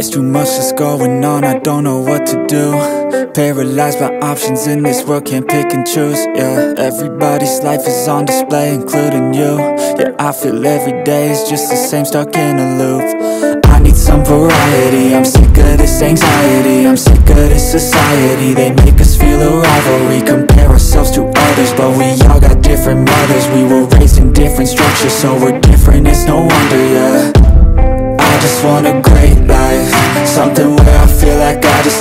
There's too much that's going on, I don't know what to do. Paralyzed by options in this world, can't pick and choose Yeah, everybody's life is on display, including you. Yeah, I feel every day is just the same, stuck in a loop. I need some variety, I'm sick of this anxiety I'm sick of this society, they make us feel a rivalry Compare ourselves to others, but we all got different mothers. We were raised in different structures, so we're different, it's no wonder, yeah want a great life. Something where I feel like I just